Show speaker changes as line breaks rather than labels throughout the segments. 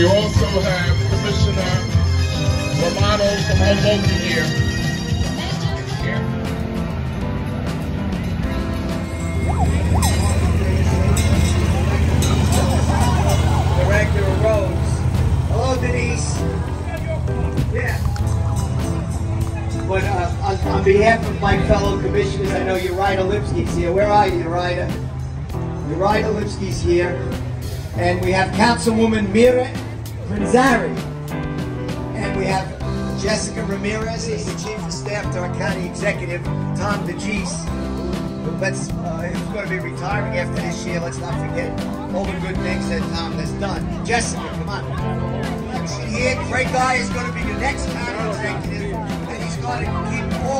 We also have Commissioner Romano from Hoboken here.
Director. Hello, Denise. Yeah. But uh, on, on, behalf of my fellow commissioners, I know Uriah Lipski's here. Where are you, Uriah? Uriah Lipski's here. And we have Councilwoman Mira Prinz-Arey. And we have Jessica Ramirez, he's the Chief of Staff to our County Executive, Tom DeGise. Let's, uh, who's going to be retiring after this year. Let's not forget all the good things that Tom has done. Jessica, come on. Sit here. Great guy is going to be the next county executive, and he's going to keep all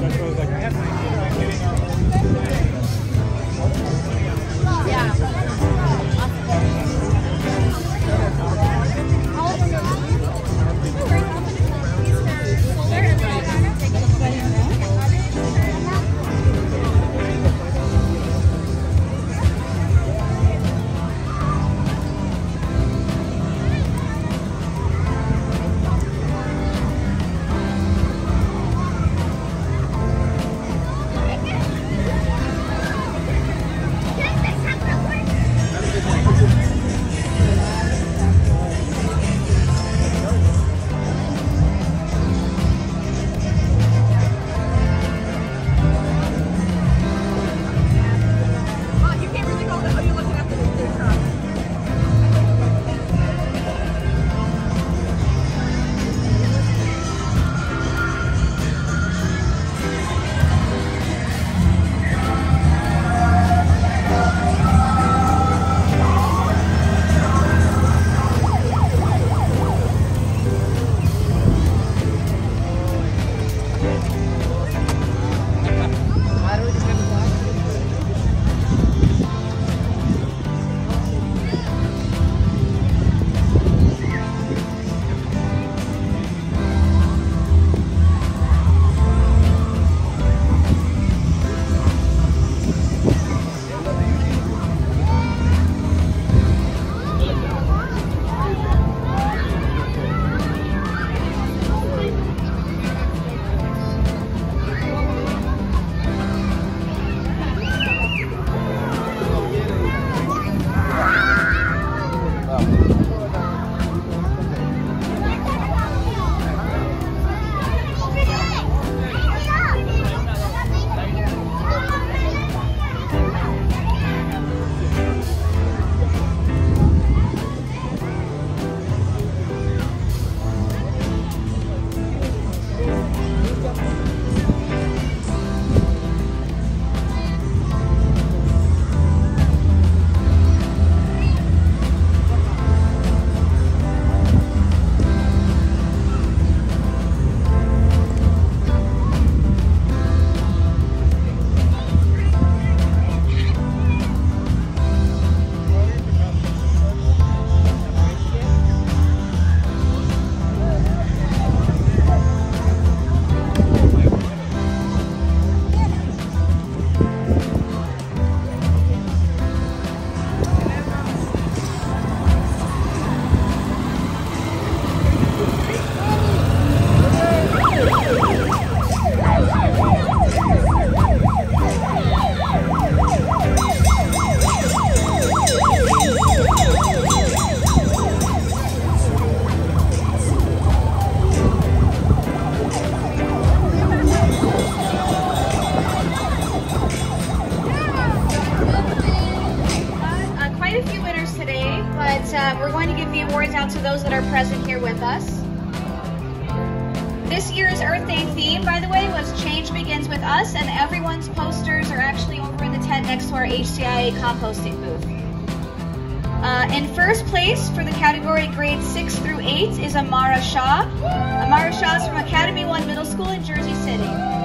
Gracias a.
today, but uh, we're going to give the awards out to those that are present here with us. This
year's Earth Day theme, by the
way, was
Change Begins With Us, and everyone's posters are actually over in the tent next to our HCIA composting booth. Uh, in first place for the category grades 6 through 8 is Amara Shaw. Amara Shaw is from Academy 1 Middle School in Jersey City.